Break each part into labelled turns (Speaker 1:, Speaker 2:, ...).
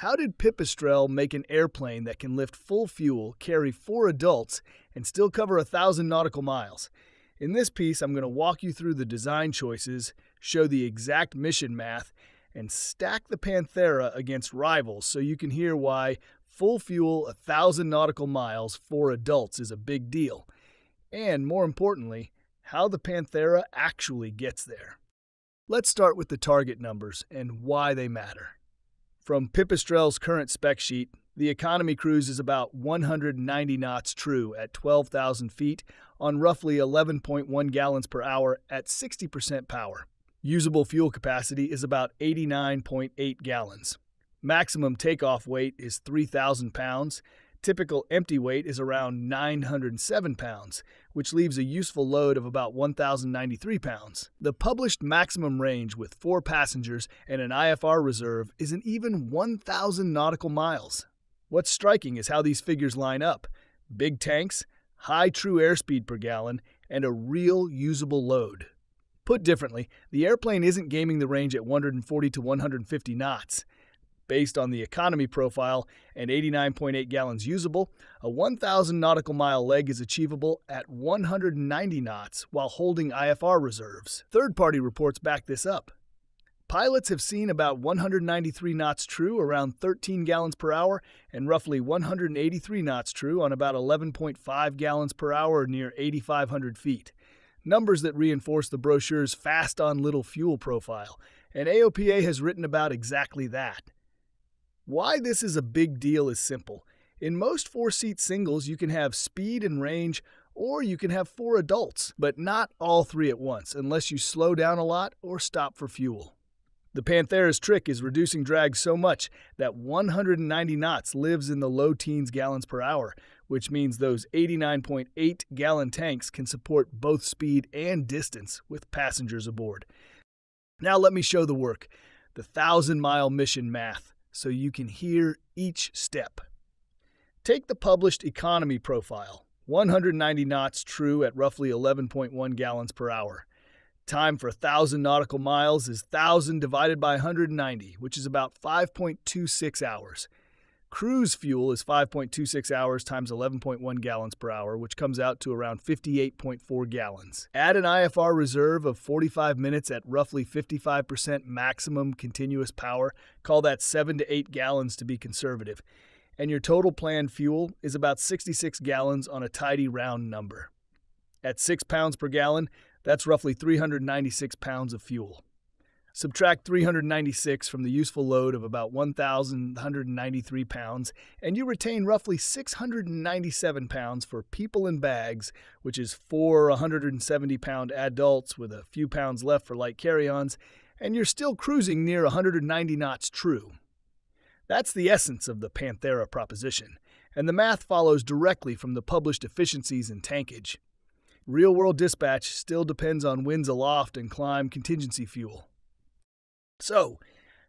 Speaker 1: How did Pipistrel make an airplane that can lift full fuel, carry four adults, and still cover a thousand nautical miles? In this piece, I'm going to walk you through the design choices, show the exact mission math, and stack the Panthera against rivals so you can hear why full fuel, a thousand nautical miles for adults is a big deal. And more importantly, how the Panthera actually gets there. Let's start with the target numbers and why they matter. From Pipistrel's current spec sheet, the economy cruise is about 190 knots true at 12,000 feet on roughly 11.1 gallons per hour at 60% power. Usable fuel capacity is about 89.8 gallons. Maximum takeoff weight is 3,000 pounds, Typical empty weight is around 907 pounds, which leaves a useful load of about 1,093 pounds. The published maximum range with four passengers and an IFR reserve is an even 1,000 nautical miles. What's striking is how these figures line up big tanks, high true airspeed per gallon, and a real usable load. Put differently, the airplane isn't gaming the range at 140 to 150 knots. Based on the economy profile and 89.8 gallons usable, a 1,000 nautical mile leg is achievable at 190 knots while holding IFR reserves. Third party reports back this up. Pilots have seen about 193 knots true around 13 gallons per hour and roughly 183 knots true on about 11.5 gallons per hour near 8,500 feet. Numbers that reinforce the brochure's fast on little fuel profile, and AOPA has written about exactly that. Why this is a big deal is simple. In most four seat singles, you can have speed and range, or you can have four adults, but not all three at once unless you slow down a lot or stop for fuel. The Panthera's trick is reducing drag so much that 190 knots lives in the low teens gallons per hour, which means those 89.8 gallon tanks can support both speed and distance with passengers aboard. Now let me show the work the 1,000 mile mission math so you can hear each step. Take the published economy profile 190 knots true at roughly 11.1 gallons per hour. Time for 1,000 nautical miles is 1,000 divided by 190, which is about 5.26 hours. Cruise fuel is 5.26 hours times 11.1 gallons per hour, which comes out to around 58.4 gallons. Add an IFR reserve of 45 minutes at roughly 55% maximum continuous power, call that 7 to 8 gallons to be conservative, and your total planned fuel is about 66 gallons on a tidy round number. At 6 pounds per gallon, that's roughly 396 pounds of fuel. Subtract 396 from the useful load of about 1,193 pounds, and you retain roughly 697 pounds for people and bags, which is four 170 pound adults with a few pounds left for light carry ons, and you're still cruising near 190 knots true. That's the essence of the Panthera proposition, and the math follows directly from the published efficiencies in tankage. Real world dispatch still depends on winds aloft and climb contingency fuel. So,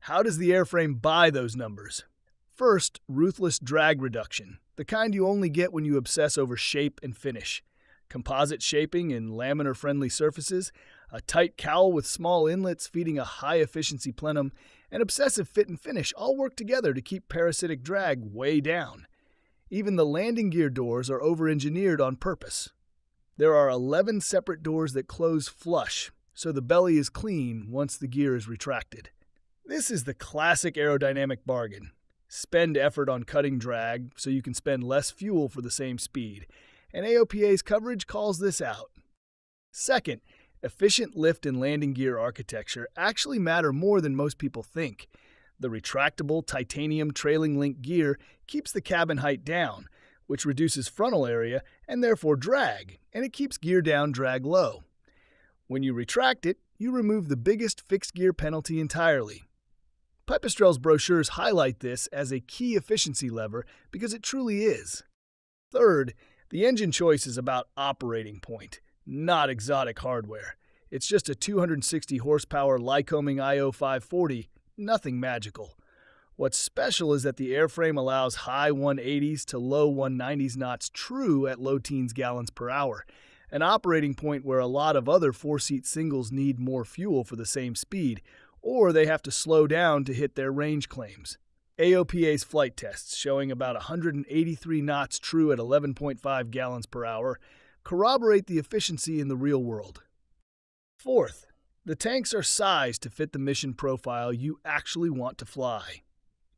Speaker 1: how does the airframe buy those numbers? First, ruthless drag reduction, the kind you only get when you obsess over shape and finish. Composite shaping and laminar friendly surfaces, a tight cowl with small inlets feeding a high efficiency plenum, and obsessive fit and finish all work together to keep parasitic drag way down. Even the landing gear doors are over engineered on purpose. There are 11 separate doors that close flush, so the belly is clean once the gear is retracted. This is the classic aerodynamic bargain. Spend effort on cutting drag so you can spend less fuel for the same speed, and AOPA's coverage calls this out. Second, efficient lift and landing gear architecture actually matter more than most people think. The retractable titanium trailing link gear keeps the cabin height down, which reduces frontal area and therefore drag, and it keeps gear down drag low. When you retract it, you remove the biggest fixed gear penalty entirely. Pipistrel's brochures highlight this as a key efficiency lever because it truly is. Third, the engine choice is about operating point, not exotic hardware. It's just a 260 horsepower Lycoming IO 540, nothing magical. What's special is that the airframe allows high 180s to low 190s knots true at low teens gallons per hour, an operating point where a lot of other four seat singles need more fuel for the same speed, or they have to slow down to hit their range claims. AOPA's flight tests, showing about 183 knots true at 11.5 gallons per hour, corroborate the efficiency in the real world. Fourth, the tanks are sized to fit the mission profile you actually want to fly.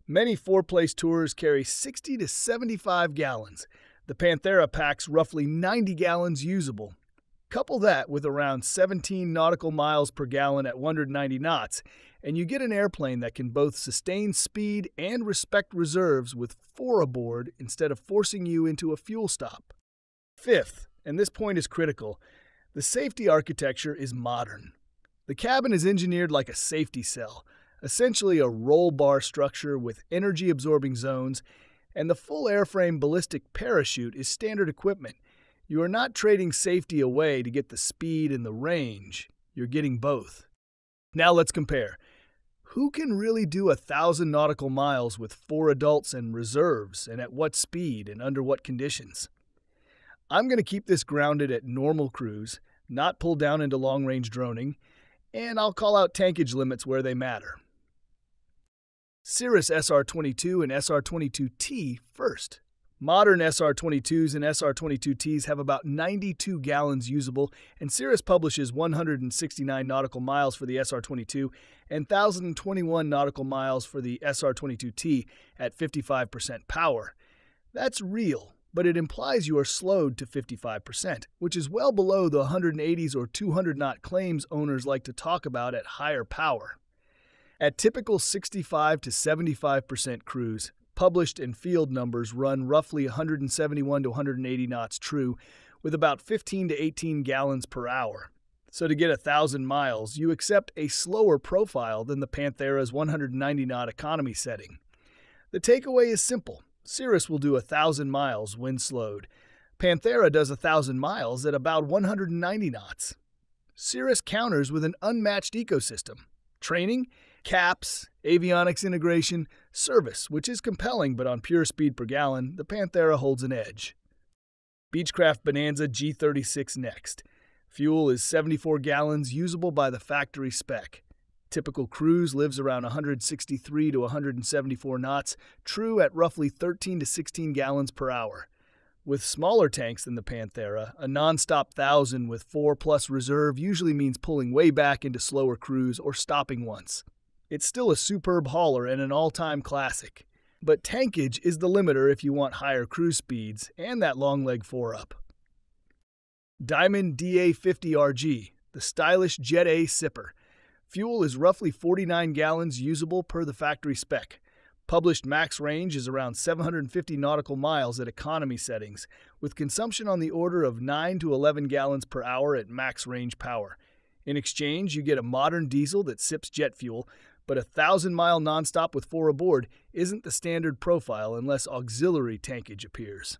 Speaker 1: Many four place tours carry 60 to 75 gallons. The Panthera packs roughly 90 gallons usable. Couple that with around 17 nautical miles per gallon at 190 knots, and you get an airplane that can both sustain speed and respect reserves with four aboard instead of forcing you into a fuel stop. Fifth, and this point is critical, the safety architecture is modern. The cabin is engineered like a safety cell, essentially a roll bar structure with energy absorbing zones, and the full airframe ballistic parachute is standard equipment. You are not trading safety away to get the speed and the range, you're getting both. Now let's compare who can really do a thousand nautical miles with four adults and reserves, and at what speed and under what conditions? I'm going to keep this grounded at normal cruise, not pull down into long range droning, and I'll call out tankage limits where they matter. Cirrus SR22 and SR22T first. Modern SR22s and SR22Ts have about 92 gallons usable, and Cirrus publishes 169 nautical miles for the SR22 and 1,021 nautical miles for the SR22T at 55% power. That's real, but it implies you are slowed to 55%, which is well below the 180s or 200 knot claims owners like to talk about at higher power. At typical 65 to 75% cruise, published and field numbers run roughly 171 to 180 knots true, with about 15 to 18 gallons per hour. So to get a thousand miles, you accept a slower profile than the Panthera's 190 knot economy setting. The takeaway is simple. Cirrus will do a thousand miles when slowed. Panthera does a thousand miles at about 190 knots. Cirrus counters with an unmatched ecosystem. Training, caps, avionics integration, service, which is compelling, but on pure speed per gallon, the Panthera holds an edge. Beechcraft Bonanza G36 next. Fuel is 74 gallons, usable by the factory spec. Typical cruise lives around 163 to 174 knots, true at roughly 13 to 16 gallons per hour. With smaller tanks than the Panthera, a non-stop 1000 with 4 plus reserve usually means pulling way back into slower cruise or stopping once. It's still a superb hauler and an all time classic. But tankage is the limiter if you want higher cruise speeds and that long leg 4 up. Diamond DA50RG, the stylish Jet A sipper. Fuel is roughly 49 gallons usable per the factory spec. Published max range is around 750 nautical miles at economy settings, with consumption on the order of 9 to 11 gallons per hour at max range power. In exchange, you get a modern diesel that sips jet fuel, but a thousand mile nonstop with four aboard isn't the standard profile unless auxiliary tankage appears.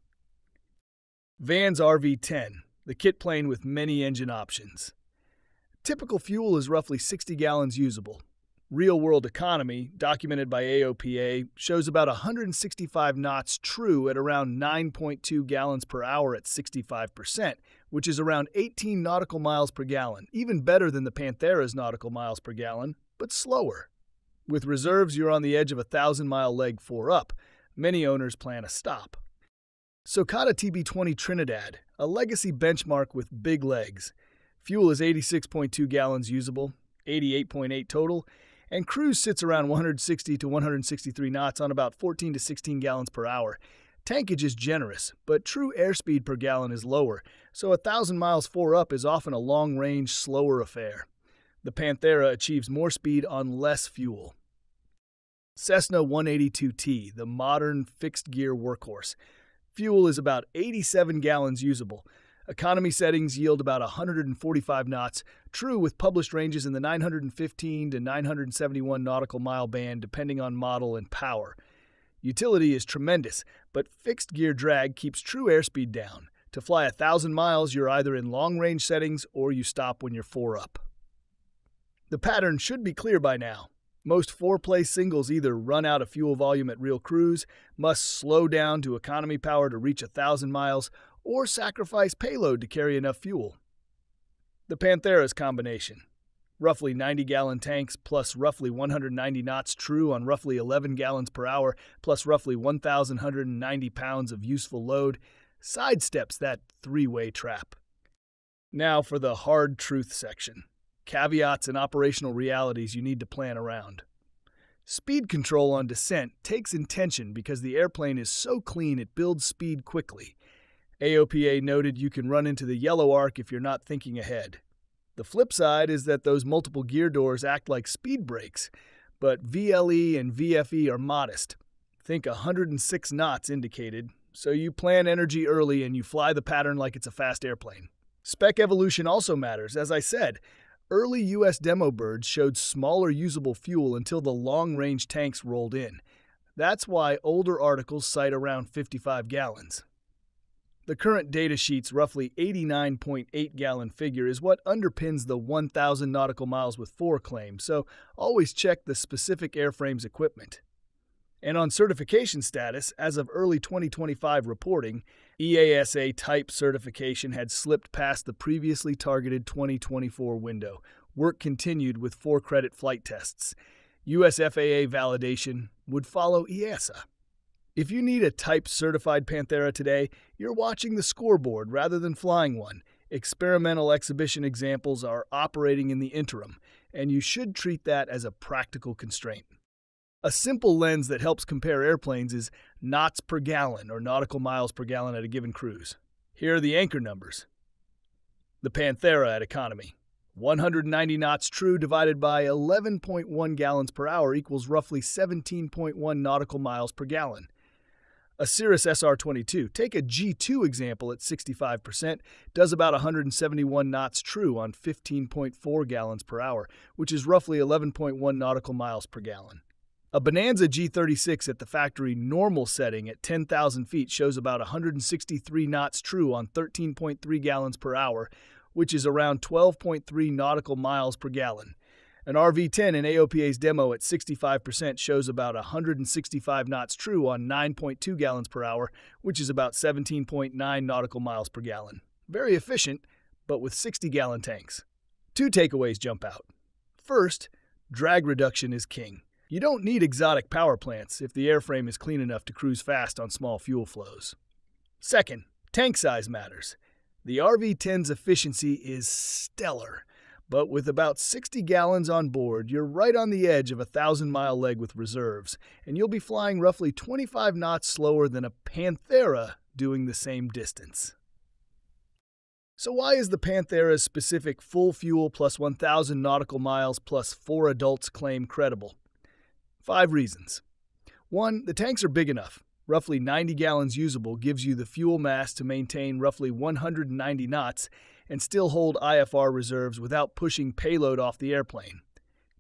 Speaker 1: Van's RV 10, the kit plane with many engine options. Typical fuel is roughly 60 gallons usable. Real world economy, documented by AOPA, shows about 165 knots true at around 9.2 gallons per hour at 65%, which is around 18 nautical miles per gallon, even better than the Panthera's nautical miles per gallon, but slower. With reserves, you're on the edge of a thousand mile leg four up. Many owners plan a stop. Socata TB20 Trinidad, a legacy benchmark with big legs. Fuel is 86.2 gallons usable, 88.8 total, and cruise sits around 160 to 163 knots on about 14 to 16 gallons per hour. Tankage is generous, but true airspeed per gallon is lower, so a 1,000 miles four up is often a long range, slower affair. The Panthera achieves more speed on less fuel. Cessna 182T, the modern fixed gear workhorse. Fuel is about 87 gallons usable. Economy settings yield about 145 knots, true with published ranges in the 915 to 971 nautical mile band depending on model and power. Utility is tremendous, but fixed gear drag keeps true airspeed down. To fly a thousand miles, you're either in long range settings or you stop when you're four up. The pattern should be clear by now. Most four place singles either run out of fuel volume at real cruise, must slow down to economy power to reach a thousand miles, or sacrifice payload to carry enough fuel. The Panthera's combination. roughly 90 gallon tanks plus roughly 190 knots true on roughly 11 gallons per hour plus roughly 1,190 pounds of useful load sidesteps that three way trap. Now for the hard truth section caveats and operational realities you need to plan around. Speed control on descent takes intention because the airplane is so clean it builds speed quickly. AOPA noted you can run into the yellow arc if you're not thinking ahead. The flip side is that those multiple gear doors act like speed brakes, but VLE and VFE are modest. Think 106 knots indicated, so you plan energy early and you fly the pattern like it's a fast airplane. Spec evolution also matters. As I said, early U.S. demo birds showed smaller usable fuel until the long range tanks rolled in. That's why older articles cite around 55 gallons. The current datasheet's roughly 89.8 gallon figure is what underpins the 1,000 nautical miles with four claim, so always check the specific airframe's equipment. And on certification status, as of early 2025 reporting, EASA type certification had slipped past the previously targeted 2024 window. Work continued with for credit flight tests. US FAA validation would follow EASA. If you need a type certified Panthera today, you're watching the scoreboard rather than flying one. Experimental exhibition examples are operating in the interim, and you should treat that as a practical constraint. A simple lens that helps compare airplanes is knots per gallon or nautical miles per gallon at a given cruise. Here are the anchor numbers. The Panthera at economy. 190 knots true divided by 11.1 gallons per hour equals roughly 17.1 nautical miles per gallon. A Cirrus SR22, take a G2 example at 65%, does about 171 knots true on 15.4 gallons per hour, which is roughly 11.1 nautical miles per gallon. A Bonanza G36 at the factory normal setting at 10,000 feet shows about 163 knots true on 13.3 gallons per hour, which is around 12.3 nautical miles per gallon. An RV10 in AOPA's demo at 65% shows about 165 knots true on 9.2 gallons per hour, which is about 17.9 nautical miles per gallon. Very efficient, but with 60 gallon tanks. Two takeaways jump out. First, drag reduction is king. You don't need exotic power plants if the airframe is clean enough to cruise fast on small fuel flows. Second, tank size matters. The RV 10's efficiency is stellar but with about 60 gallons on board, you're right on the edge of a thousand mile leg with reserves, and you'll be flying roughly 25 knots slower than a Panthera doing the same distance. So, why is the Panthera's specific full fuel plus 1,000 nautical miles plus four adults claim credible? Five reasons. One, the tanks are big enough. Roughly 90 gallons usable gives you the fuel mass to maintain roughly 190 knots and still hold IFR reserves without pushing payload off the airplane.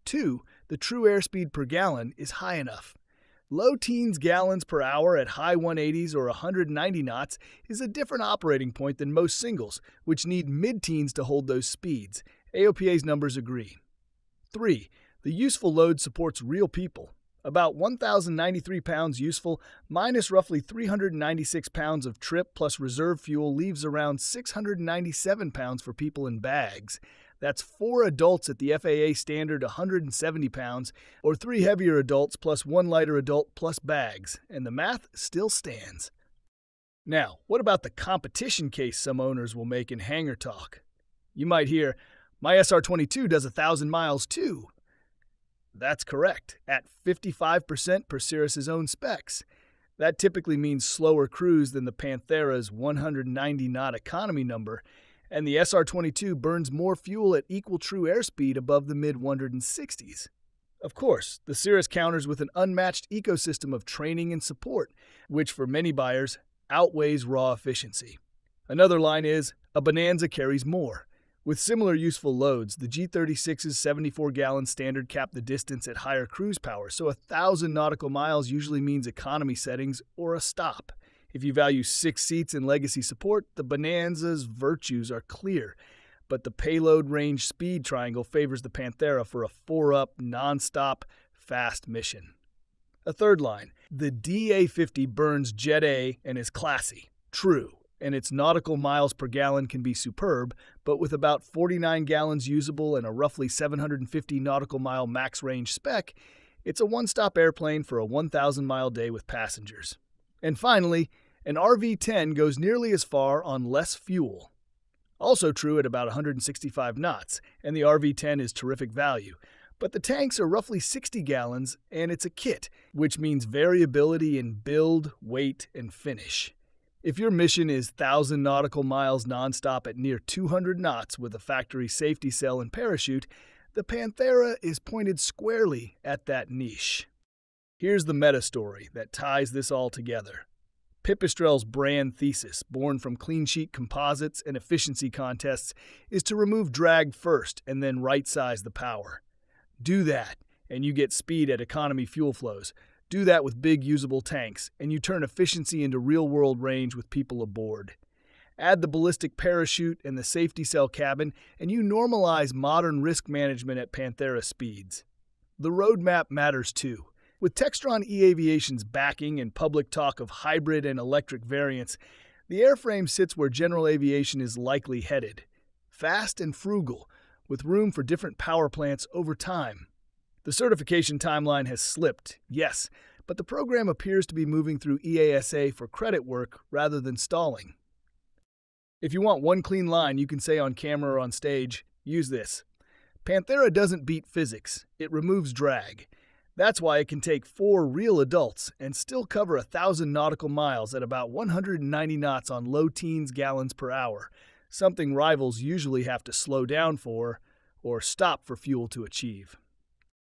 Speaker 1: 2. The true airspeed per gallon is high enough. Low teens gallons per hour at high 180s or 190 knots is a different operating point than most singles, which need mid teens to hold those speeds. AOPA's numbers agree. 3. The useful load supports real people. About 1,093 pounds useful, minus roughly 396 pounds of trip plus reserve fuel leaves around 697 pounds for people in bags. That's four adults at the FAA standard 170 pounds, or three heavier adults plus one lighter adult plus bags, and the math still stands. Now, what about the competition case some owners will make in hangar talk? You might hear, my SR 22 does a 1,000 miles too. That's correct, at 55% per Cirrus's own specs. That typically means slower cruise than the Panthera's 190 knot economy number, and the SR 22 burns more fuel at equal true airspeed above the mid 160s. Of course, the Cirrus counters with an unmatched ecosystem of training and support, which for many buyers outweighs raw efficiency. Another line is a Bonanza carries more. With similar useful loads, the G36's 74 gallon standard capped the distance at higher cruise power, so a thousand nautical miles usually means economy settings or a stop. If you value six seats and legacy support, the Bonanza's virtues are clear, but the payload range speed triangle favors the Panthera for a four up, non stop, fast mission. A third line the DA50 burns Jet A and is classy. True and its nautical miles per gallon can be superb, but with about 49 gallons usable and a roughly 750 nautical mile max range spec, it's a one stop airplane for a 1,000 mile day with passengers. And finally, an RV 10 goes nearly as far on less fuel. Also true at about 165 knots, and the RV 10 is terrific value. But the tanks are roughly 60 gallons, and it's a kit, which means variability in build, weight, and finish. If your mission is 1,000 nautical miles nonstop at near 200 knots with a factory safety cell and parachute, the Panthera is pointed squarely at that niche. Here's the meta story that ties this all together. Pipistrel's brand thesis, born from clean sheet composites and efficiency contests, is to remove drag first and then right size the power. Do that, and you get speed at economy fuel flows. Do that with big usable tanks, and you turn efficiency into real world range with people aboard. Add the ballistic parachute and the safety cell cabin, and you normalize modern risk management at Panthera speeds. The roadmap matters too. With Textron eAviation's backing and public talk of hybrid and electric variants, the airframe sits where general aviation is likely headed fast and frugal, with room for different power plants over time. The certification timeline has slipped, yes, but the program appears to be moving through EASA for credit work rather than stalling. If you want one clean line you can say on camera or on stage, use this. Panthera doesn't beat physics, it removes drag. That's why it can take four real adults and still cover a thousand nautical miles at about 190 knots on low teens gallons per hour, something rivals usually have to slow down for or stop for fuel to achieve.